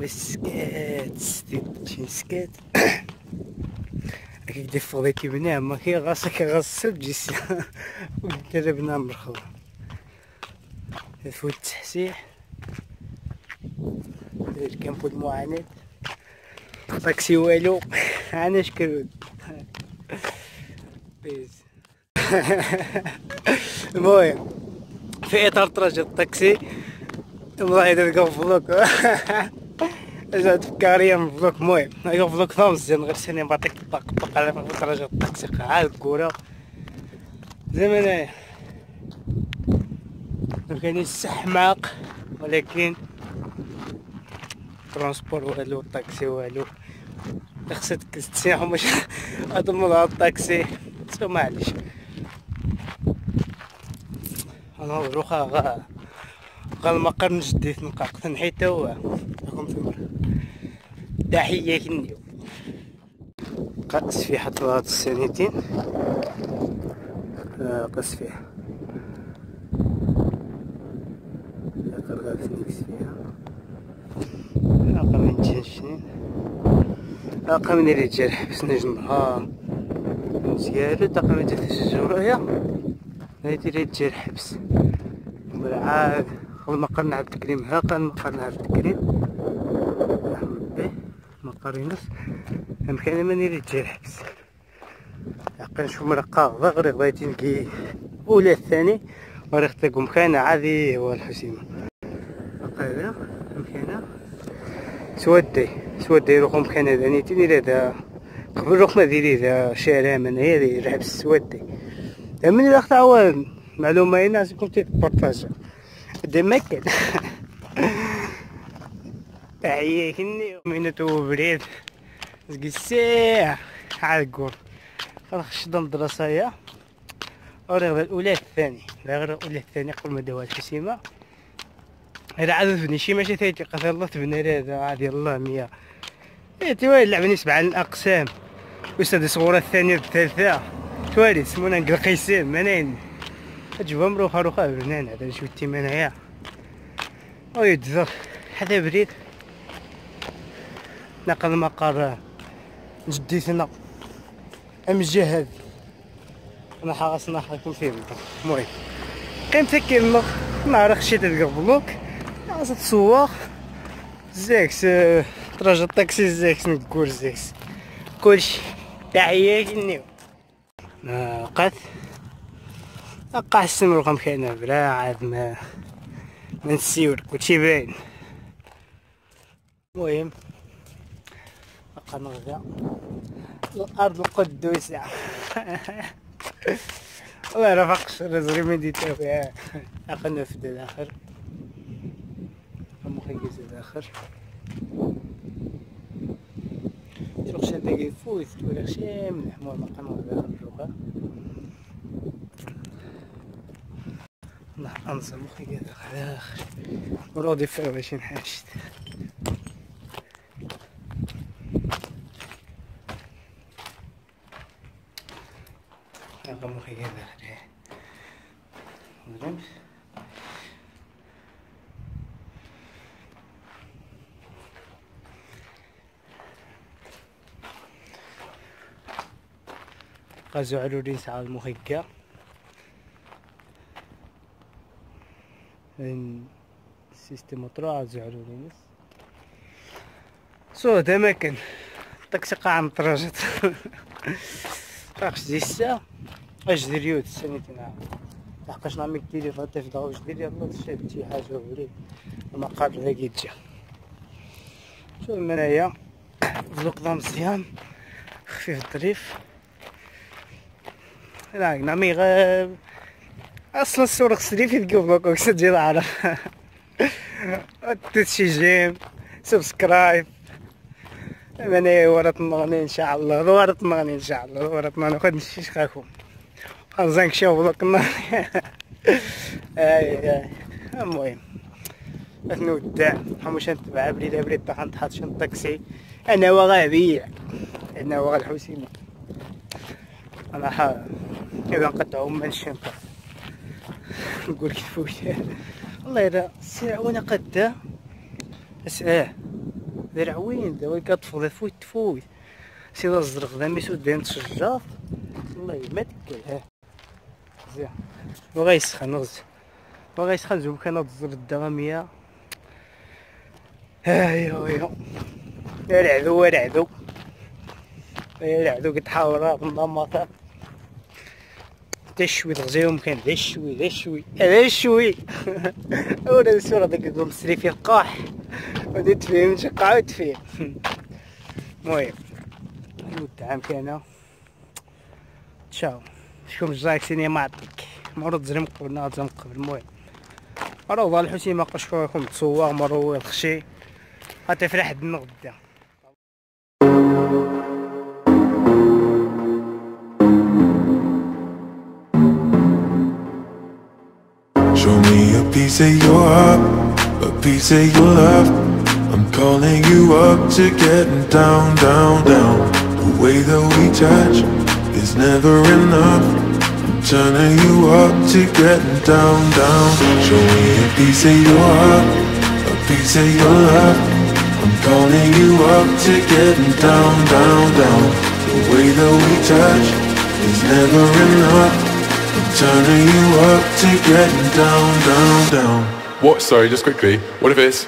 وسكات ستين سكات هكاك دي فضي كيبنا ما كي غاسك غاسل جيس وكذبنا مرخو فوت التحسيح. الكامبو المعاند طاكسي والو. أنا شكرون بيز. المهم في إطار تراجع الطاكسي. الله يدير فلوك زاد فكارية من فلوك المهم هاي فلوك ثام مزيان غير ثاني بعطيك طاق طاق على تراجع الطاكسي عاد كورة زي ما انايا كاين السحماق ولكن ترونسبور والو الطاكسي والو خصك تسيح ومش اضمن على الطاكسي سو معليش. أنا روخا غا غا المقر نجديت نقاق. حيت هو راكم ثمر تحية قاس في حتى هاد السنتين. آه، قاس فيه. قرقات نيكس فيها. أقل من جنشين أقل من الرجال حبس نجمها مزيالو تقل من جهة الجورية هادي الرجال حبس. بالعاد أول ما قرنا عبد الكريم ها قرنا عبد الكريم ما قريناش كان ماني رجال حبس. عقل نشوف مرقا غير بغيتي نلقي أولى الثاني وريخ تلقوا مكانة عادي هو الحسيمة هذا مكانة سودي سودي يروحو مكانة ذانيتين إلى ذا قبل ما ديري ذا شارع من هذه الحبس سودي من إذا تعاون معلومة هنا كنت تبارطاجا ديما كان. تحية كني من تو بريد زكي ساعة عاد قول خشد الدراسة يا ورغب الأولى الثاني غير الأولى الثاني قبل ما دوا الحسيمة. إذا عاد تبني شي ماشي ثيتي قتل الله تبني هذا عادي الله مية. إيه توالي لعبني سبعة الأقسام. وستاد صغورة الثانية الثالثة. توالي سمونا نقل قيسين منين؟ تجيبهم روخا روخا برنان هذا نشوف التيمان هيا ويتذر حدا بريد. نقل مقر جديتنا. أم الجهاد أنا حاصنا حاكم فيه المهم قيمتها كلمة نهار خشيت هاد البلوك خاص تسوق زاكس تراجع الطاكسي زاكس نقول زاكس كلشي. تحية كنيو قات. أقع السم رقم كان بلا عاد ما ما نسيور كلشي باين. المهم نغدا الأرض القدوسة. الله يرافقش رزقي من دي تاوي أقلنا في الآخر. مخيز الآخر. شوق شاد يفوت ولا شي من مقام الآخر شوقا الله أنصر مخيز. الآخر ورودي فيه باش مخيز الآخر غازو على ريس على المخيكة سيستم مطروع غازو على ريس سو ده مكان طاكسي قاع مطرجت راكش اش دريوت السنتين لحقاش نعمل ديري في دغوش ديري يلا شاد شي حاجة وريد المقال ذاك يتجا شوف هنايا فلوق مزيان. خفيف الظريف. لا نعمي غير أصلا الصورة خصني في الكوفلوك وكسد ديال عارف شي جيم سبسكرايب. أنا ورات المغني إن شاء الله. ورات المغني إن شاء الله. ورات المغني خد نشيش خاكم خلصانك شوف لك أي المهم نودع حموش نتبع بريد بريد طحن تحط شن طاكسي أنا وغابي أنا وغا الحسيمه أنا حا إذا نقطعو من الشنطة. نقول كيف الله يرى ساعة وأنا قدا اسعاه ذرعوين دابا كتفوض تفوت تفوت سيدا الزرق ذا ميسود داين تشجاط والله ما تكل ها مزيان. وغيسخن غز وغيسخن زوب كان تزر الدغامية. هايو يو يا العدو يا العدو يا العدو كتحاور بالنمطة تشوي تغزيهم كان ذا الشوي ذا الشوي ذا الشوي ولا الصورة ديك مسري في القاح. وديت فيه من شقع فيه المهم. الدعم كان. تشاو شوف جايك سينما عطيك مرض زرم قبل ناظم قبل المهم مرة وضع الحسين ما قشكوكم تصور مرة الخشي غتفرح دنا غدا Show me a piece of your heart, a piece of your love. I'm calling you up to getting down, down, down. The way that we touch is never enough. I'm turning you up to getting down, down. Show me a piece of your heart, a piece of your love. I'm calling you up to getting down, down, down. The way that we touch is never enough. I'm turning you up to getting down, down, down. What? Sorry, just quickly. What if it's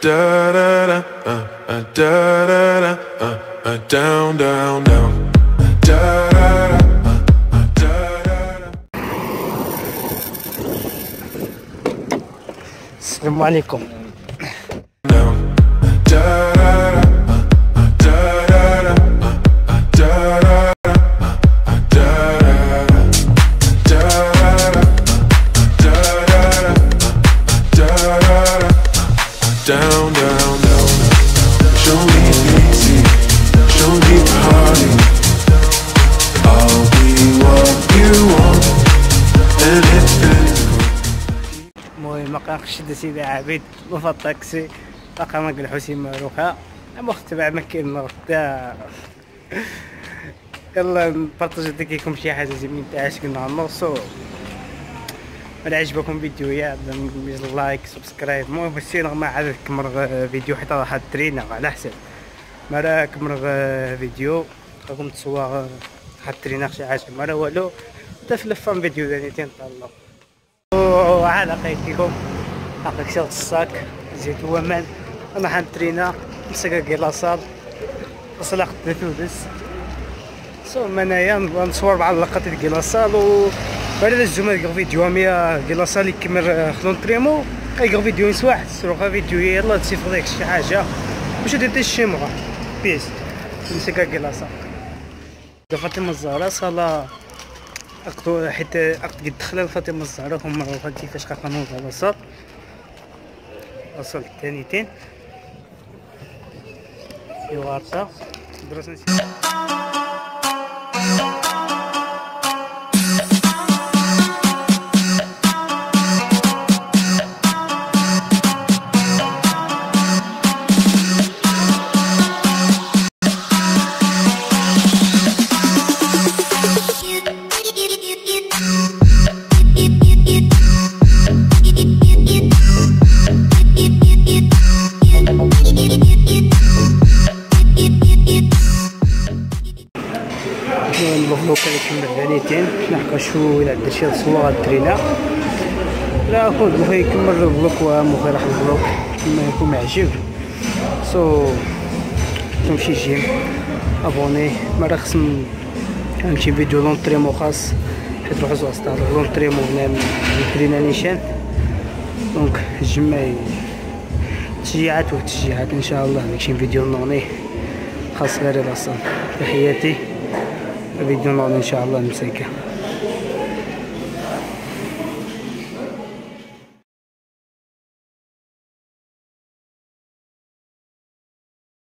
Da da da, uh, uh, da da da, uh, uh, down, down, down. Da da da, uh, down, down, down. Show me easy, show me party. I'll be what you want, and it's المهم ما كنخشد سيدي عبيد وفا الطاكسي باقا ما قال حسين ماروخا اما تبع ما كاين غدا يلا نبارطاج ديكيكم شي حاجة زي من تعاش قلنا النص ولا عجبكم فيديو يا لايك سبسكرايب. المهم بس ما عاد كمر فيديو حتى راح ترينا على حسب. ما راه كمر فيديو راكم تصور حترينا شي حاجة ما راه والو حتى في لفان فيديو ثانيتين طلعوا وعلى قيتكم هاكا كسرت الصاك زيت ومان أنا حنترينا مسكا كيلاصال وصل خدت تونس سو منايا نصور مع اللقطات ديال كيلاصال و بعد الزوما ديال فيديو ميا كيلاصال يكمل خلون تريمو. اي فيديو نسواح سروغا فيديو يلا تسيفو ديك شي حاجة. باش دير الشيمغا بيس. مسكا كيلاصال فاطمه الزهراء صاله أقدو حيت أقد قد دخل فاطمة الزهراء هم معروفة كيفاش كقانون على الوسط وصل الثانيتين. في غارسة شو إلا عندنا شي صور الترينا لا خذ بغا يكمل البلوك ومغي راح البلوك. كما يكون معجب. سو تمشي جيم ابوني مرة خصم نمشي فيديو لونطريمو خاص حيت روح زو استعرض لونطريمو هنا الترينا نيشان دونك جمعي تشجيعات وتشجيعات إن شاء الله داكشي فيديو نوني خاص غير لاصال تحياتي. فيديو نوني إن شاء الله مساكة.